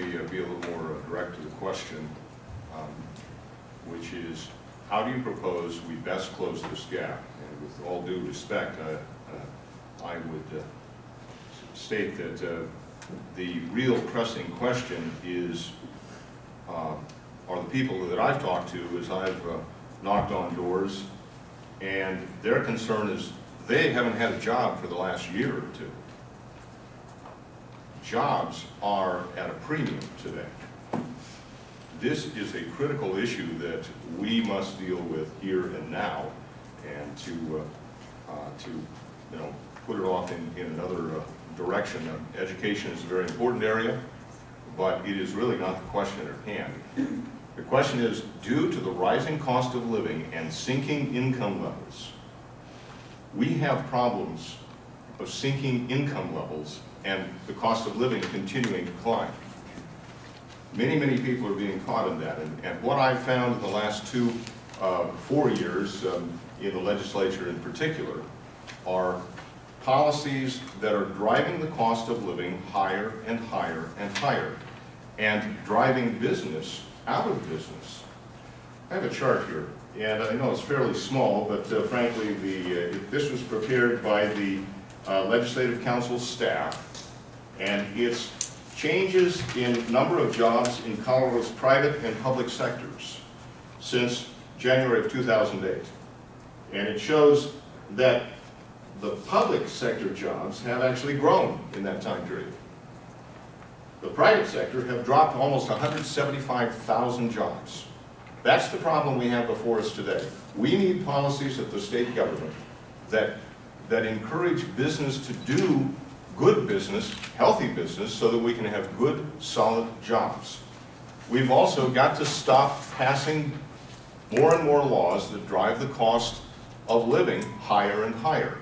me uh, be a little more uh, direct to the question, um, which is, how do you propose we best close this gap? And with all due respect, I, uh, I would uh, state that uh, the real pressing question is, uh, are the people that I've talked to as I've uh, knocked on doors, and their concern is they haven't had a job for the last year or two. Jobs are at a premium today. This is a critical issue that we must deal with here and now, and to, uh, uh, to, you know, put it off in, in another uh, direction. Education is a very important area, but it is really not the question at hand. The question is, due to the rising cost of living and sinking income levels, we have problems of sinking income levels and the cost of living continuing to climb. Many, many people are being caught in that. And, and what I've found in the last two, uh, four years um, in the legislature in particular are policies that are driving the cost of living higher and higher and higher and driving business out of business. I have a chart here, and I know it's fairly small, but uh, frankly, the, uh, this was prepared by the uh, Legislative Council staff, and it's changes in number of jobs in Colorado's private and public sectors since January of 2008. And it shows that the public sector jobs have actually grown in that time period. The private sector have dropped almost 175,000 jobs. That's the problem we have before us today. We need policies at the state government that, that encourage business to do good business, healthy business, so that we can have good, solid jobs. We've also got to stop passing more and more laws that drive the cost of living higher and higher.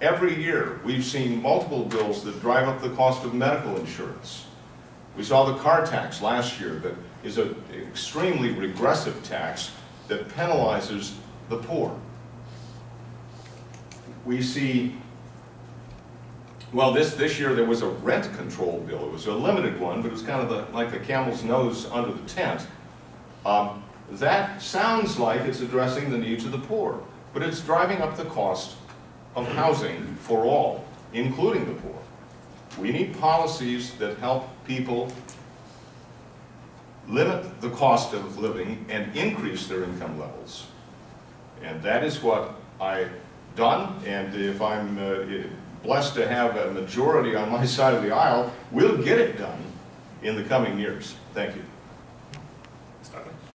Every year, we've seen multiple bills that drive up the cost of medical insurance. We saw the car tax last year that is an extremely regressive tax that penalizes the poor. We see, well, this, this year there was a rent control bill. It was a limited one, but it was kind of the, like the camel's nose under the tent. Um, that sounds like it's addressing the needs of the poor, but it's driving up the cost of housing for all, including the poor. We need policies that help people limit the cost of living and increase their income levels. And that is what I've done, and if I'm uh, blessed to have a majority on my side of the aisle, we'll get it done in the coming years. Thank you.